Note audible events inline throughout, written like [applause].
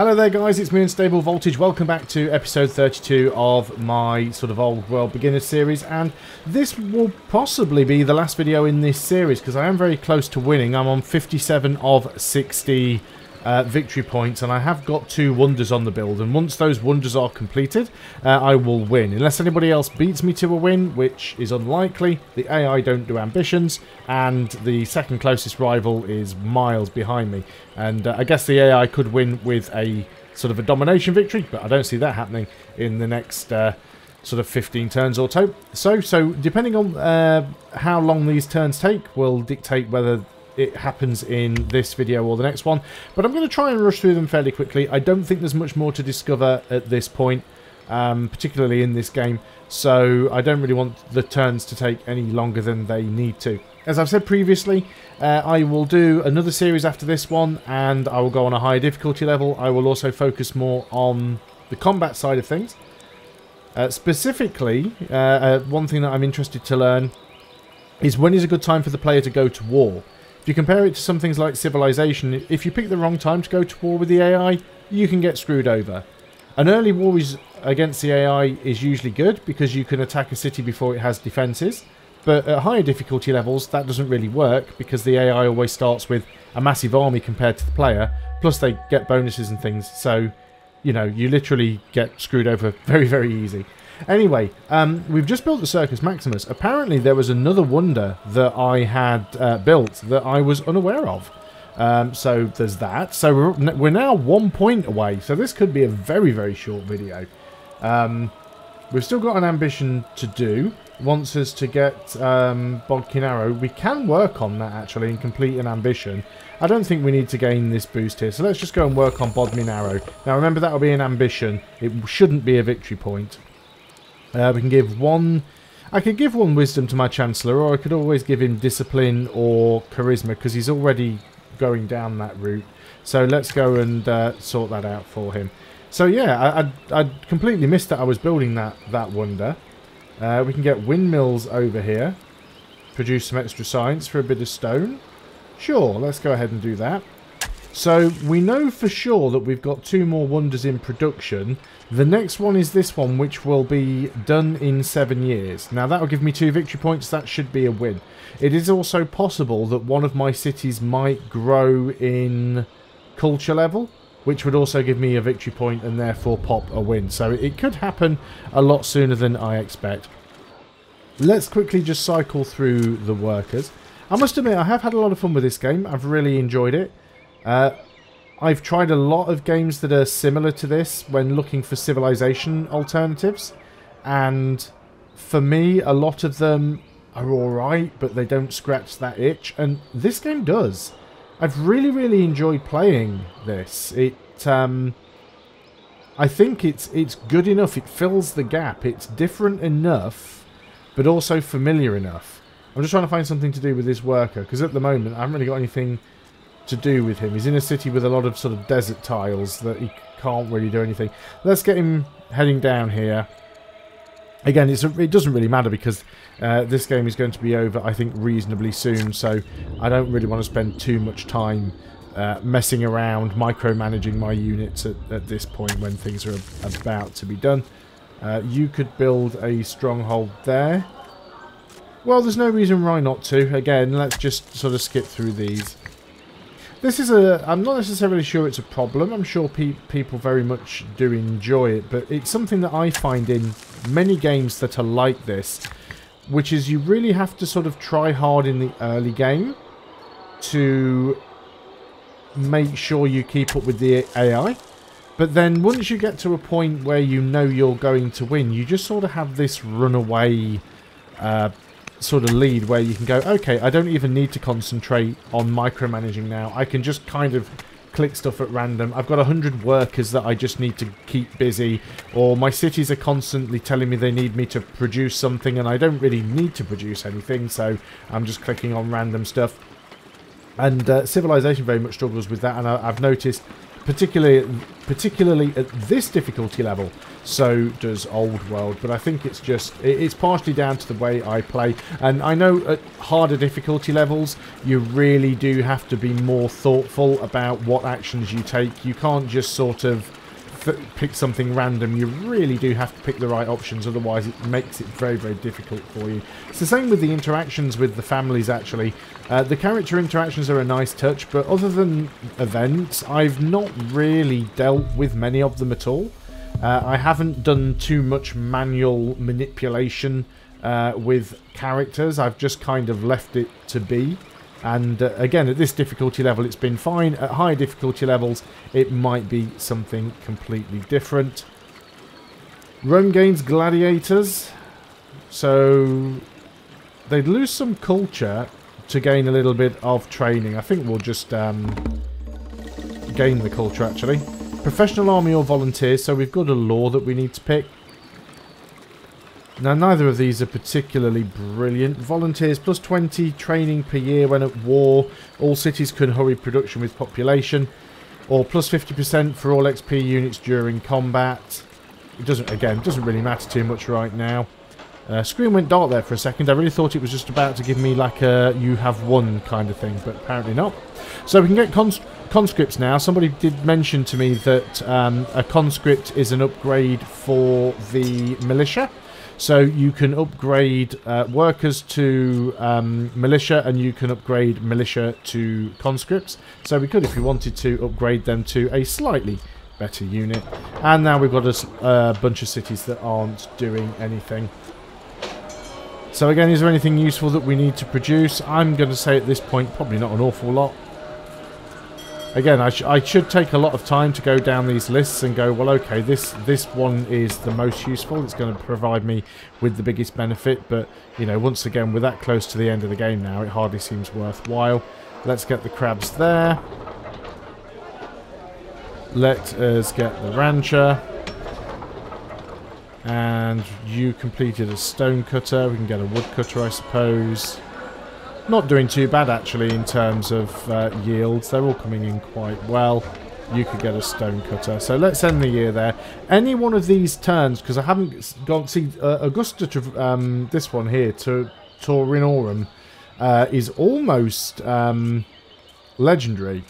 Hello there guys, it's me Unstable Voltage. Welcome back to episode 32 of my sort of old world beginner series and this will possibly be the last video in this series because I am very close to winning. I'm on 57 of 60 uh, victory points and I have got two wonders on the build and once those wonders are completed uh, I will win. Unless anybody else beats me to a win which is unlikely the AI don't do ambitions and the second closest rival is miles behind me. And uh, I guess the AI could win with a sort of a domination victory but I don't see that happening in the next uh, sort of 15 turns or so. So so depending on uh, how long these turns take will dictate whether it happens in this video or the next one. But I'm going to try and rush through them fairly quickly. I don't think there's much more to discover at this point, um, particularly in this game. So I don't really want the turns to take any longer than they need to. As I've said previously, uh, I will do another series after this one, and I will go on a higher difficulty level. I will also focus more on the combat side of things. Uh, specifically, uh, uh one thing that I'm interested to learn is when is a good time for the player to go to war. If you compare it to some things like Civilization, if you pick the wrong time to go to war with the AI, you can get screwed over. An early war is, against the AI is usually good because you can attack a city before it has defences. But at higher difficulty levels, that doesn't really work because the AI always starts with a massive army compared to the player. Plus, they get bonuses and things. So, you know, you literally get screwed over [laughs] very, very easy. Anyway, um, we've just built the Circus Maximus. Apparently there was another wonder that I had uh, built that I was unaware of. Um, so there's that. So we're, we're, now one point away. So this could be a very, very short video. Um, we've still got an ambition to do. Wants us to get um, Bodkin Arrow. We can work on that actually and complete an ambition. I don't think we need to gain this boost here. So let's just go and work on Bodkin Arrow. Now remember that will be an ambition. It shouldn't be a victory point. Uh, we can give one... I could give one wisdom to my Chancellor, or I could always give him discipline or charisma, because he's already going down that route. So let's go and uh, sort that out for him. So yeah, I, I, completely missed that I was building that, that wonder. Uh, we can get windmills over here. Produce some extra science for a bit of stone. Sure, let's go ahead and do that. So we know for sure that we've got two more wonders in production. The next one is this one, which will be done in seven years. Now that will give me two victory points. That should be a win. It is also possible that one of my cities might grow in culture level, which would also give me a victory point and therefore pop a win. So it could happen a lot sooner than I expect. Let's quickly just cycle through the workers. I must admit, I have had a lot of fun with this game. I've really enjoyed it. Uh, I've tried a lot of games that are similar to this when looking for Civilization alternatives. And for me, a lot of them are alright, but they don't scratch that itch. And this game does. I've really, really enjoyed playing this. It, um, I think it's it's good enough. It fills the gap. It's different enough, but also familiar enough. I'm just trying to find something to do with this worker, because at the moment I haven't really got anything to do with him. He's in a city with a lot of sort of desert tiles that he can't really do anything. Let's get him heading down here. Again, a, it doesn't really matter because uh, this game is going to be over, I think, reasonably soon. So I don't really want to spend too much time uh, messing around, micromanaging my units at, at, this point when things are about to be done. Uh, you could build a stronghold there. Well, there's no reason why not to. Again, let's just sort of skip through these. This is a... I'm not necessarily sure it's a problem. I'm sure pe people very much do enjoy it. But it's something that I find in many games that are like this. Which is you really have to sort of try hard in the early game. To make sure you keep up with the AI. But then once you get to a point where you know you're going to win, you just sort of have this runaway uh, sort of lead where you can go, okay, I don't even need to concentrate on micromanaging now. I can just kind of click stuff at random. I've got 100 workers that I just need to keep busy, or my cities are constantly telling me they need me to produce something, and I don't really need to produce anything, so I'm just clicking on random stuff. And uh, Civilization very much struggles with that, and I, have noticed, particularly particularly at this difficulty level. So does Old World, but I think it's just it's partially down to the way I play. And I know at harder difficulty levels, you really do have to be more thoughtful about what actions you take. You can't just sort of pick something random, you really do have to pick the right options, otherwise it makes it very, very difficult for you. It's the same with the interactions with the families, actually. Uh, the character interactions are a nice touch, but other than events, I've not really dealt with many of them at all. Uh, I haven't done too much manual manipulation uh, with characters. I've just kind of left it to be. And uh, again, at this difficulty level, it's been fine. At higher difficulty levels, it might be something completely different. Rome gains gladiators. So they'd lose some culture to gain a little bit of training. I think we'll just um, gain the culture, actually. Professional army or volunteers. So we've got a law that we need to pick. Now, neither of these are particularly brilliant. Volunteers plus 20 training per year when at war. All cities can hurry production with population. Or plus 50% for all XP units during combat. It doesn't, again, doesn't really matter too much right now. Uh, screen went dark there for a second. I really thought it was just about to give me like a you have won kind of thing, but apparently not. So we can get cons conscripts now. Somebody did mention to me that um, a conscript is an upgrade for the militia. So you can upgrade uh, workers to um, militia and you can upgrade militia to conscripts. So we could, if we wanted to, upgrade them to a slightly better unit. And now we've got a uh, bunch of cities that aren't doing anything. So again, is there anything useful that we need to produce? I'm going to say at this point, probably not an awful lot. Again, I, sh I, should take a lot of time to go down these lists and go, well, okay, this, this one is the most useful. It's going to provide me with the biggest benefit. But, you know, once again, we're that close to the end of the game now, it hardly seems worthwhile. Let's get the crabs there. Let us get the rancher. And you completed a stone cutter. We can get a wood cutter, I suppose. Not doing too bad, actually, in terms of uh, yields. They're all coming in quite well. You could get a stone cutter. So let's end the year there. Any one of these turns, because I haven't gone... See, uh, Augusta, um, this one here, to Taurinorum, uh, is almost um, legendary.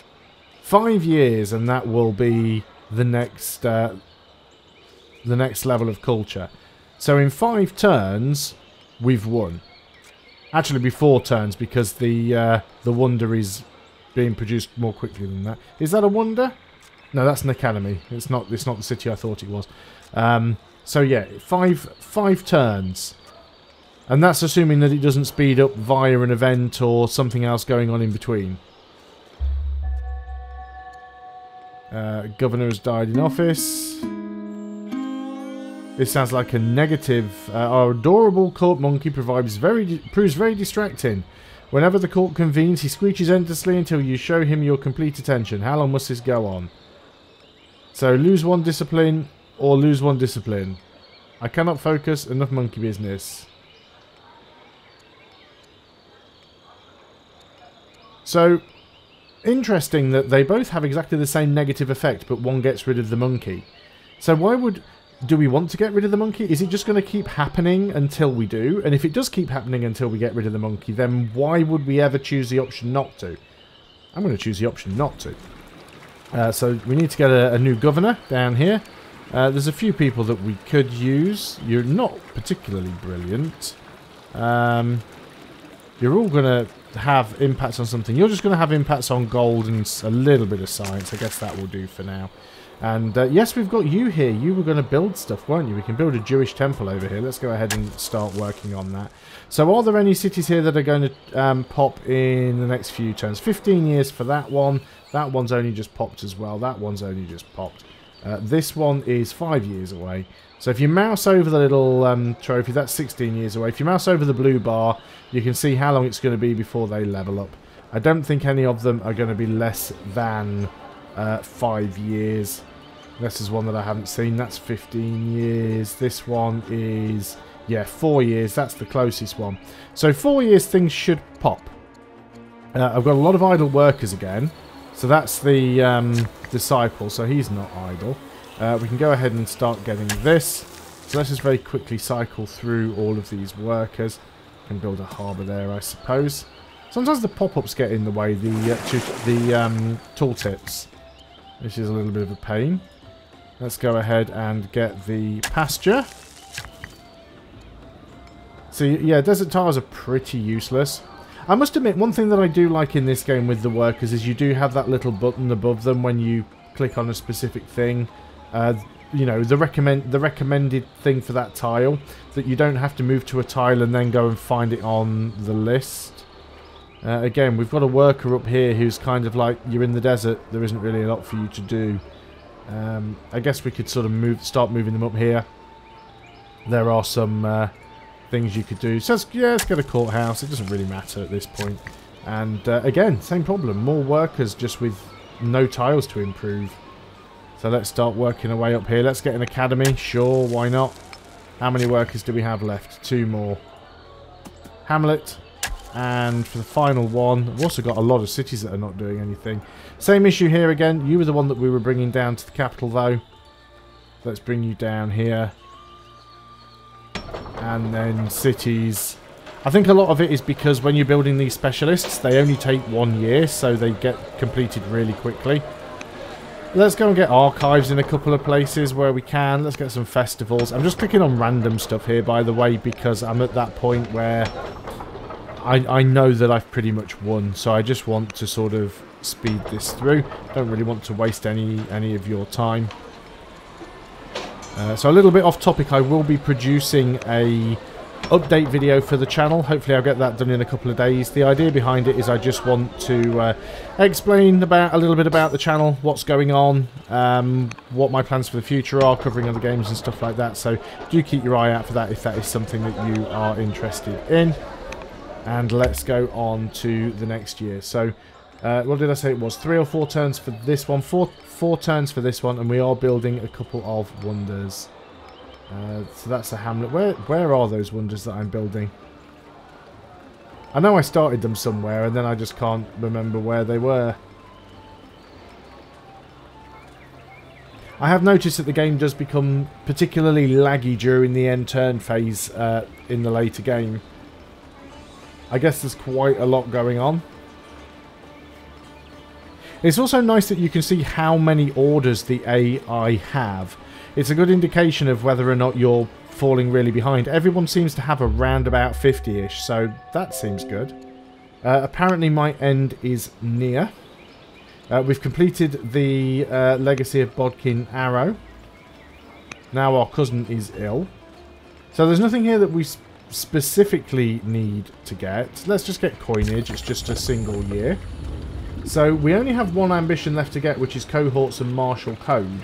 Five years, and that will be the next uh, the next level of culture. So in five turns, we've won. Actually, before turns because the uh, the wonder is being produced more quickly than that. Is that a wonder? No, that's an academy. It's not. It's not the city I thought it was. Um, so yeah, five five turns, and that's assuming that it doesn't speed up via an event or something else going on in between. Uh, governor has died in office. This sounds like a negative. Uh, our adorable court monkey provides very proves very distracting. Whenever the court convenes, he screeches endlessly until you show him your complete attention. How long must this go on? So lose one discipline or lose one discipline. I cannot focus. Enough monkey business. So, interesting that they both have exactly the same negative effect, but one gets rid of the monkey. So why would do we want to get rid of the monkey? Is it just going to keep happening until we do? And if it does keep happening until we get rid of the monkey, then why would we ever choose the option not to? I'm going to choose the option not to. Uh, so we need to get a, a new governor down here. Uh, there's a few people that we could use. You're not particularly brilliant. Um, you're all going to have impacts on something. You're just going to have impacts on gold and a little bit of science. I guess that will do for now. And uh, yes, we've got you here. You were going to build stuff, weren't you? We can build a Jewish temple over here. Let's go ahead and start working on that. So are there any cities here that are going to um, pop in the next few turns? 15 years for that one. That one's only just popped as well. That one's only just popped. Uh, this one is five years away. So if you mouse over the little um, trophy, that's 16 years away. If you mouse over the blue bar, you can see how long it's going to be before they level up. I don't think any of them are going to be less than uh, five years. This is one that I haven't seen. That's 15 years. This one is, yeah, four years. That's the closest one. So four years, things should pop. Uh, I've got a lot of idle workers again. So that's the um, disciple, so he's not idle. Uh, we can go ahead and start getting this. So let's just very quickly cycle through all of these workers. Can build a harbour there, I suppose. Sometimes the pop-ups get in the way, the uh, the um, tooltips, which is a little bit of a pain. Let's go ahead and get the pasture. So yeah, desert tiles are pretty useless. I must admit, one thing that I do like in this game with the workers is you do have that little button above them when you click on a specific thing. Uh, you know, the recommend the recommended thing for that tile, that you don't have to move to a tile and then go and find it on the list. Uh, again, we've got a worker up here who's kind of like, you're in the desert, there isn't really a lot for you to do. Um, I guess we could sort of move, start moving them up here. There are some uh, things you could do. So, let's, yeah, let's get a courthouse. It doesn't really matter at this point. And uh, again, same problem. More workers just with no tiles to improve. So let's start working our way up here. Let's get an academy. Sure, why not? How many workers do we have left? Two more. Hamlet. And for the final one, we've also got a lot of cities that are not doing anything. Same issue here again. You were the one that we were bringing down to the capital, though. Let's bring you down here. And then cities. I think a lot of it is because when you're building these specialists, they only take one year, so they get completed really quickly. Let's go and get archives in a couple of places where we can. Let's get some festivals. I'm just clicking on random stuff here, by the way, because I'm at that point where I, I know that I've pretty much won, so I just want to sort of speed this through. Don't really want to waste any, any of your time. Uh, so a little bit off topic, I will be producing a update video for the channel. Hopefully I'll get that done in a couple of days. The idea behind it is I just want to uh, explain about a little bit about the channel, what's going on, um, what my plans for the future are, covering other games and stuff like that. So do keep your eye out for that if that is something that you are interested in. And let's go on to the next year. So uh, what did I say it was? Three or four turns for this one. Four, four turns for this one. And we are building a couple of wonders. Uh, so that's a hamlet. Where where are those wonders that I'm building? I know I started them somewhere and then I just can't remember where they were. I have noticed that the game does become particularly laggy during the end turn phase uh, in the later game. I guess there's quite a lot going on. It's also nice that you can see how many orders the AI have. It's a good indication of whether or not you're falling really behind. Everyone seems to have around about 50-ish, so that seems good. Uh, apparently my end is near. Uh, we've completed the uh, Legacy of Bodkin Arrow. Now our cousin is ill. So there's nothing here that we specifically need to get. Let's just get coinage. It's just a single year. So we only have one ambition left to get, which is cohorts and martial code.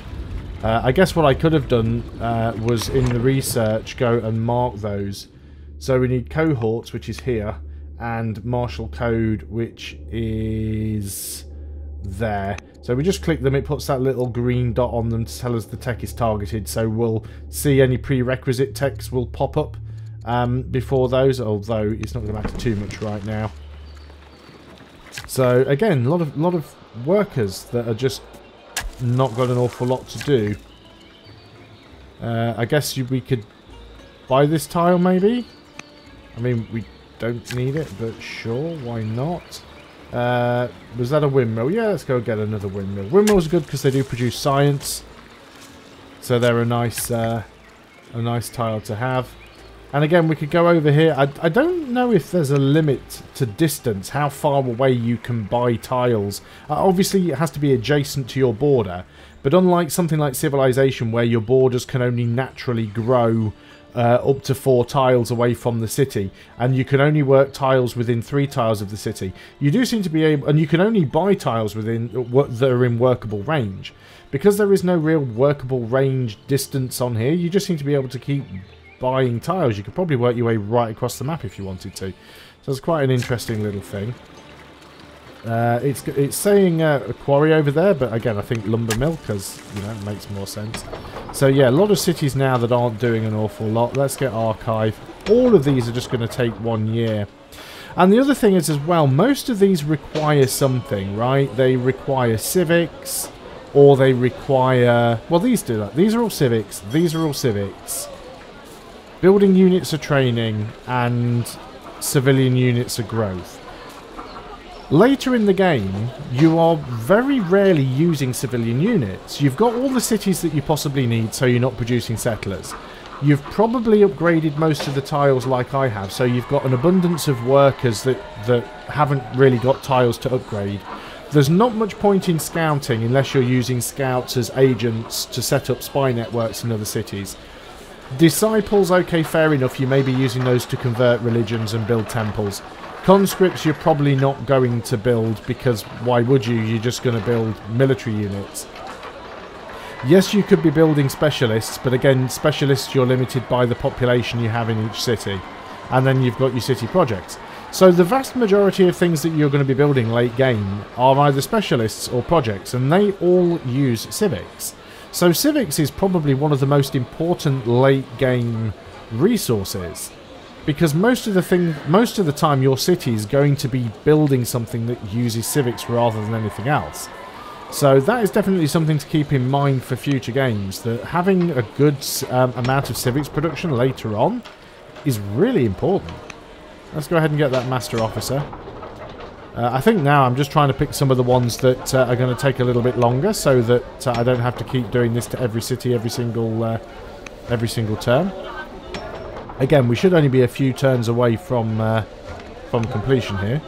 Uh, I guess what I could have done uh, was in the research go and mark those. So we need cohorts, which is here, and martial code, which is there. So we just click them, it puts that little green dot on them to tell us the tech is targeted. So we'll see any prerequisite techs will pop up um, before those, although it's not going to matter too much right now. So again, a lot of lot of workers that are just not got an awful lot to do. Uh, I guess you, we could buy this tile, maybe? I mean, we don't need it, but sure, why not? Uh, was that a windmill? Yeah, let's go get another windmill. Windmills are good because they do produce science. So they're a nice, uh, a nice tile to have. And again, we could go over here. I, I don't know if there's a limit to distance, how far away you can buy tiles. Uh, obviously, it has to be adjacent to your border. But unlike something like Civilization, where your borders can only naturally grow uh, up to four tiles away from the city, and you can only work tiles within three tiles of the city. You do seem to be able, and you can only buy tiles within that are in workable range. Because there is no real workable range distance on here, you just seem to be able to keep buying tiles. You could probably work your way right across the map if you wanted to. So it's quite an interesting little thing. Uh, it's it's saying uh, a quarry over there, but again, I think lumber mill because you know it makes more sense. So yeah, a lot of cities now that aren't doing an awful lot. Let's get archive. All of these are just going to take one year. And the other thing is as well, most of these require something, right? They require civics, or they require... Well, these do that. These are all civics. These are all civics. Building units are training, and civilian units are growth. Later in the game, you are very rarely using civilian units. You've got all the cities that you possibly need, so you're not producing settlers. You've probably upgraded most of the tiles like I have, so you've got an abundance of workers that, that haven't really got tiles to upgrade. There's not much point in scouting unless you're using scouts as agents to set up spy networks in other cities. Disciples, okay, fair enough, you may be using those to convert religions and build temples. Conscripts you're probably not going to build because why would you? You're just going to build military units. Yes, you could be building specialists, but again, specialists you're limited by the population you have in each city. And then you've got your city projects. So the vast majority of things that you're going to be building late game are either specialists or projects, and they all use civics. So civics is probably one of the most important late game resources because most of the thing most of the time your city is going to be building something that uses civics rather than anything else. So that is definitely something to keep in mind for future games that having a good um, amount of civics production later on is really important. Let's go ahead and get that master officer uh, I think now I'm just trying to pick some of the ones that uh, are going to take a little bit longer so that uh, I don't have to keep doing this to every city every single uh, every single turn Again, we should only be a few turns away from uh, from completion here.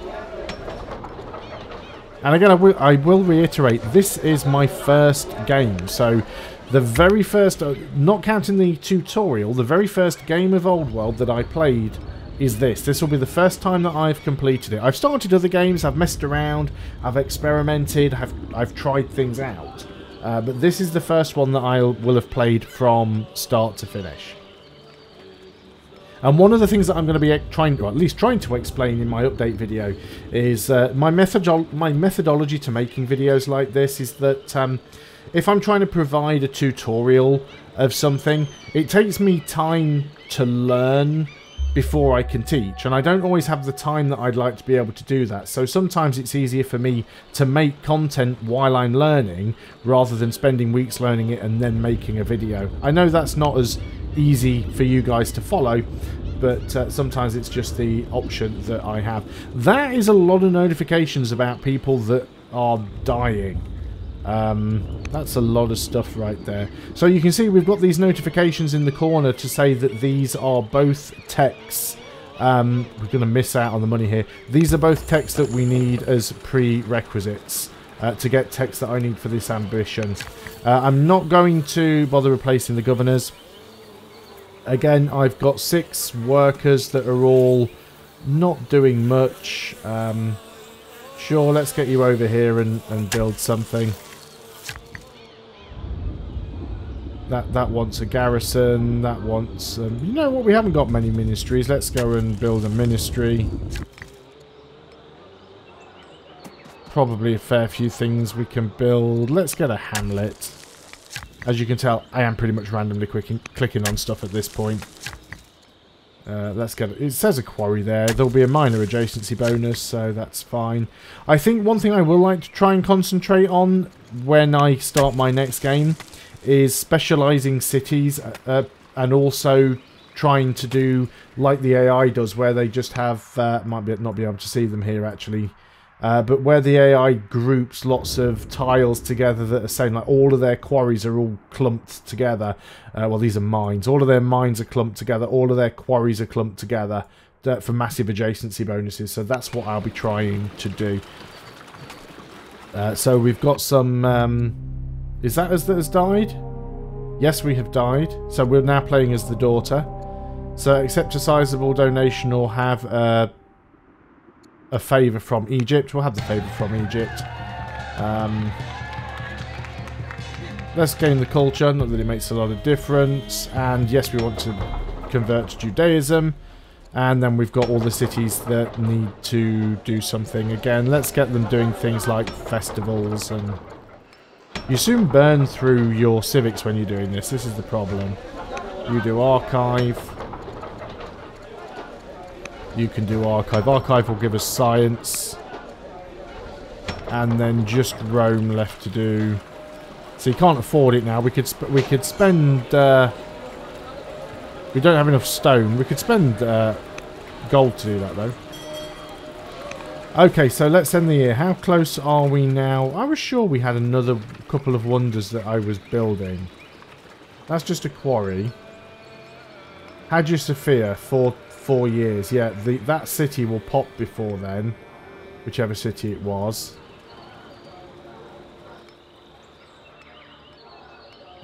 And again, I will, I will reiterate, this is my first game. So, the very first, uh, not counting the tutorial, the very first game of Old World that I played is this. This will be the first time that I've completed it. I've started other games, I've messed around, I've experimented, I've, I've tried things out. Uh, but this is the first one that I will have played from start to finish. And one of the things that I'm going to be trying, or at least trying to explain in my update video, is uh, my, methodol my methodology to making videos like this is that um, if I'm trying to provide a tutorial of something, it takes me time to learn before I can teach. And I don't always have the time that I'd like to be able to do that. So sometimes it's easier for me to make content while I'm learning rather than spending weeks learning it and then making a video. I know that's not as easy for you guys to follow but uh, sometimes it's just the option that I have. That is a lot of notifications about people that are dying. Um, that's a lot of stuff right there. So you can see we've got these notifications in the corner to say that these are both techs. Um, we're going to miss out on the money here. These are both techs that we need as prerequisites. Uh, to get techs that I need for this ambition. Uh, I'm not going to bother replacing the governors. Again, I've got six workers that are all not doing much. Um, sure, let's get you over here and, and build something. That that wants a garrison. That wants... Um, you know what? We haven't got many ministries. Let's go and build a ministry. Probably a fair few things we can build. Let's get a hamlet. As you can tell, I am pretty much randomly clicking, clicking on stuff at this point. Uh, let's get it. It says a quarry there. There'll be a minor adjacency bonus, so that's fine. I think one thing I will like to try and concentrate on when I start my next game is specializing cities uh, uh and also trying to do like the AI does, where they just have uh, might be not be able to see them here actually. Uh, but where the AI groups lots of tiles together that are saying like all of their quarries are all clumped together. Uh, well, these are mines. All of their mines are clumped together. All of their quarries are clumped together uh, for massive adjacency bonuses. So that's what I'll be trying to do. Uh, so we've got some... Um, is that us that has died? Yes, we have died. So we're now playing as the daughter. So accept a sizable donation or have a a favour from Egypt. We'll have the favour from Egypt. Um, let's gain the culture. Not that it makes a lot of difference. And yes, we want to convert to Judaism. And then we've got all the cities that need to do something again. Let's get them doing things like festivals and... You soon burn through your civics when you're doing this. This is the problem. You do archive. You can do archive. Archive will give us science. And then just Rome left to do. So you can't afford it now. We could we could spend. Uh, we don't have enough stone. We could spend uh, gold to do that though. Okay, so let's end the year. How close are we now? I was sure we had another couple of wonders that I was building. That's just a quarry. Hagia Sophia, for four years. Yeah, the, that city will pop before then. Whichever city it was.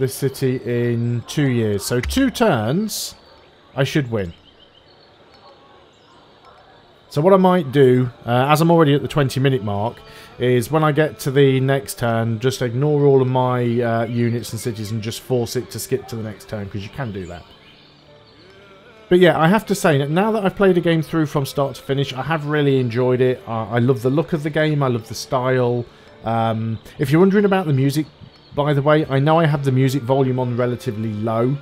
This city in two years. So two turns, I should win. So what I might do, uh, as I'm already at the 20 minute mark, is when I get to the next turn, just ignore all of my uh, units and cities and just force it to skip to the next turn, because you can do that. But yeah, I have to say, that now that I've played a game through from start to finish, I have really enjoyed it. Uh, I love the look of the game, I love the style. Um, if you're wondering about the music, by the way, I know I have the music volume on relatively low.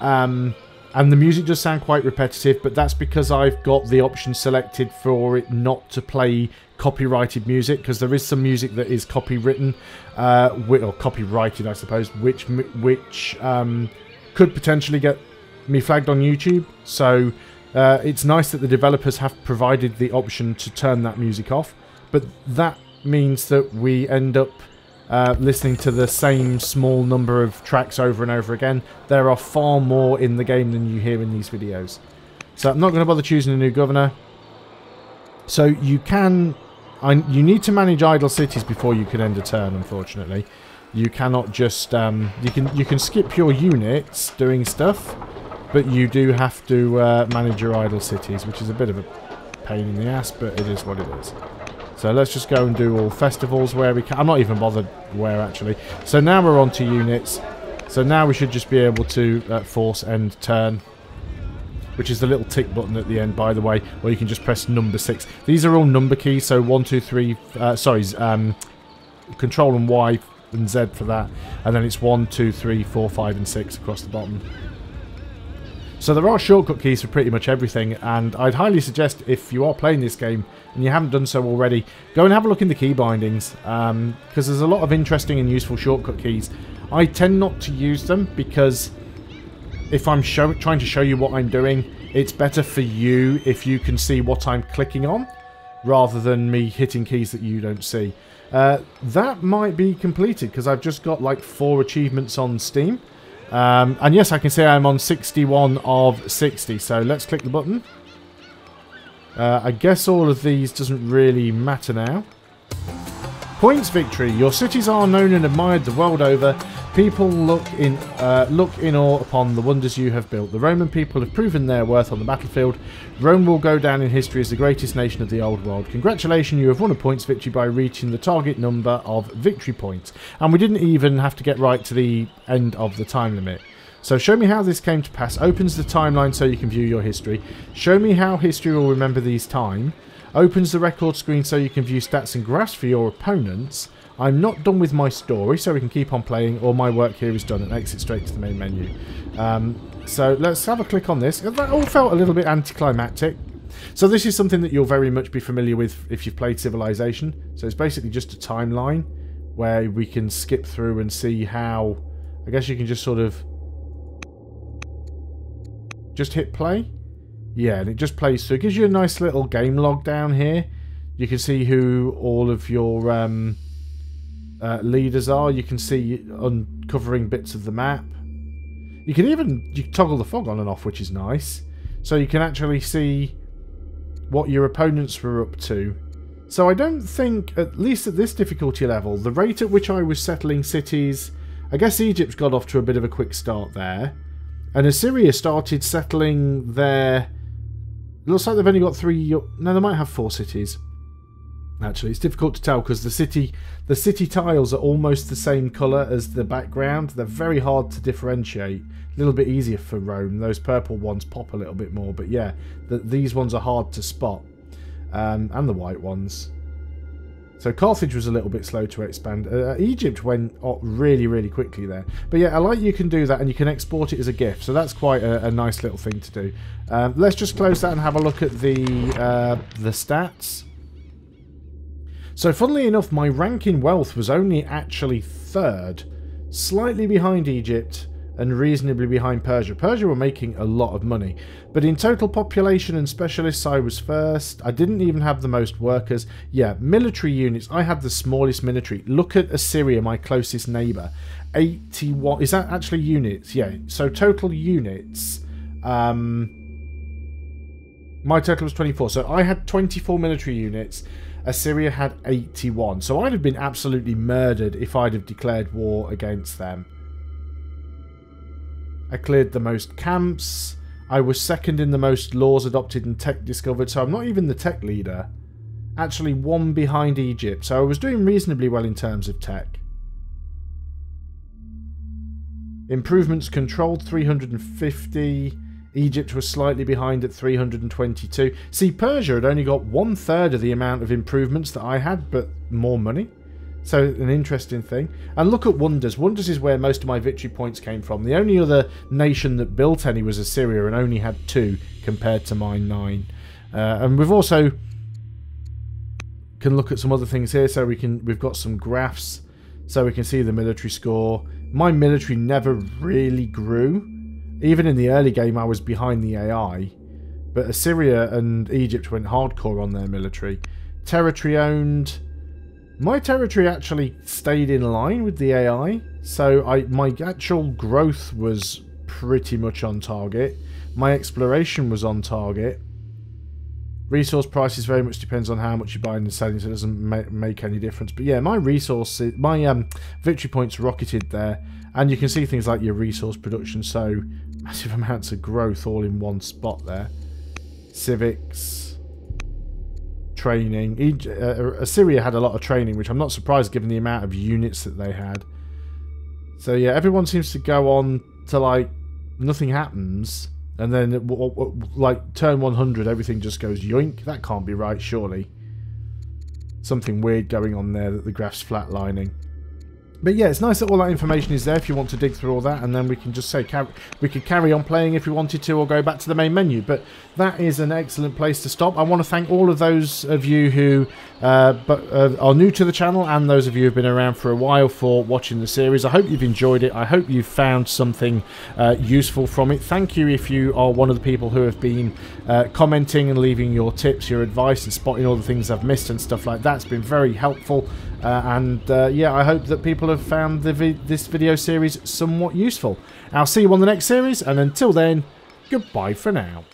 Um, and the music does sound quite repetitive, but that's because I've got the option selected for it not to play copyrighted music, because there is some music that is copywritten, uh, or copyrighted, I suppose, which which um, could potentially get me flagged on YouTube. So uh, it's nice that the developers have provided the option to turn that music off, but that means that we end up uh, listening to the same small number of tracks over and over again. There are far more in the game than you hear in these videos. So I'm not going to bother choosing a new governor. So you can... I, you need to manage idle cities before you can end a turn, unfortunately. You cannot just... Um, you can you can skip your units doing stuff, but you do have to uh, manage your idle cities, which is a bit of a pain in the ass, but it is what it is. So let's just go and do all festivals where we can. I'm not even bothered where, actually. So now we're on to units. So now we should just be able to uh, force end turn. Which is the little tick button at the end, by the way, or you can just press number six. These are all number keys, so one, two, three, uh, sorry, um, control and Y and Z for that. And then it's one, two, three, four, five, and six across the bottom. So there are shortcut keys for pretty much everything, and I'd highly suggest if you are playing this game and you haven't done so already, go and have a look in the key bindings, because um, there's a lot of interesting and useful shortcut keys. I tend not to use them because if I'm show trying to show you what I'm doing, it's better for you if you can see what I'm clicking on, rather than me hitting keys that you don't see. Uh, that might be completed, because I've just got like four achievements on Steam. Um, and yes, I can say I'm on 61 of 60. So let's click the button. Uh, I guess all of these doesn't really matter now. Points victory. Your cities are known and admired the world over. People look in uh, look in awe upon the wonders you have built. The Roman people have proven their worth on the battlefield. Rome will go down in history as the greatest nation of the old world. Congratulations, you have won a points victory by reaching the target number of victory points. And we didn't even have to get right to the end of the time limit. So show me how this came to pass. Opens the timeline so you can view your history. Show me how history will remember these time opens the record screen so you can view stats and graphs for your opponents. I'm not done with my story, so we can keep on playing. All my work here is done and exit straight to the main menu. Um, so let's have a click on this. That all felt a little bit anticlimactic. So this is something that you'll very much be familiar with if you've played Civilization. So it's basically just a timeline where we can skip through and see how... I guess you can just sort of... Just hit play yeah, and it just plays through. It gives you a nice little game log down here. You can see who all of your um, uh, leaders are. You can see uncovering bits of the map. You can even you toggle the fog on and off, which is nice. So you can actually see what your opponents were up to. So I don't think, at least at this difficulty level, the rate at which I was settling cities... I guess Egypt's got off to a bit of a quick start there. And Assyria started settling their looks like they've only got three... No, they might have four cities. Actually, it's difficult to tell because the city the city tiles are almost the same colour as the background. They're very hard to differentiate. A little bit easier for Rome. Those purple ones pop a little bit more. But yeah, the, these ones are hard to spot. Um, and the white ones. So Carthage was a little bit slow to expand. Uh, Egypt went really, really quickly there. But yeah, I like you can do that and you can export it as a GIF. So that's quite a, a nice little thing to do. Um, let's just close that and have a look at the uh, the stats. So funnily enough, my rank in wealth was only actually third, slightly behind Egypt and reasonably behind Persia. Persia were making a lot of money, but in total population and specialists, I was first. I didn't even have the most workers. Yeah, military units, I had the smallest military. Look at Assyria, my closest neighbour. 81, is that actually units? Yeah, so total units, um, my total was 24. So I had 24 military units. Assyria had 81. So I'd have been absolutely murdered if I'd have declared war against them. I cleared the most camps. I was second in the most laws adopted and tech discovered, so I'm not even the tech leader. Actually one behind Egypt, so I was doing reasonably well in terms of tech. Improvements controlled 350. Egypt was slightly behind at 322. See, Persia had only got one third of the amount of improvements that I had, but more money. So an interesting thing. And look at Wonders. Wonders is where most of my victory points came from. The only other nation that built any was Assyria and only had two compared to my nine. Uh, and we've also can look at some other things here. So we can we've got some graphs so we can see the military score. My military never really grew. Even in the early game I was behind the AI. But Assyria and Egypt went hardcore on their military. Territory owned my territory actually stayed in line with the AI, so I my actual growth was pretty much on target. My exploration was on target. Resource prices very much depends on how much you're buying and selling, so it doesn't ma make any difference. But yeah, my resources, my um, victory points rocketed there, and you can see things like your resource production, so [laughs] massive amounts of growth all in one spot there. Civics, training. Uh, Assyria had a lot of training, which I'm not surprised given the amount of units that they had. So yeah, everyone seems to go on to like nothing happens, and then like turn 100, everything just goes yoink. That can't be right, surely. Something weird going on there that the graph's flatlining. But yeah, it's nice that all that information is there if you want to dig through all that, and then we can just say we could carry on playing if we wanted to, or go back to the main menu. But that is an excellent place to stop. I want to thank all of those of you who uh, but, uh, are new to the channel, and those of you who have been around for a while for watching the series. I hope you've enjoyed it. I hope you've found something uh, useful from it. Thank you if you are one of the people who have been uh, commenting and leaving your tips, your advice, and spotting all the things I've missed and stuff like that. It's been very helpful. Uh, and uh, yeah, I hope that people have found vi this video series somewhat useful. I'll see you on the next series, and until then, goodbye for now.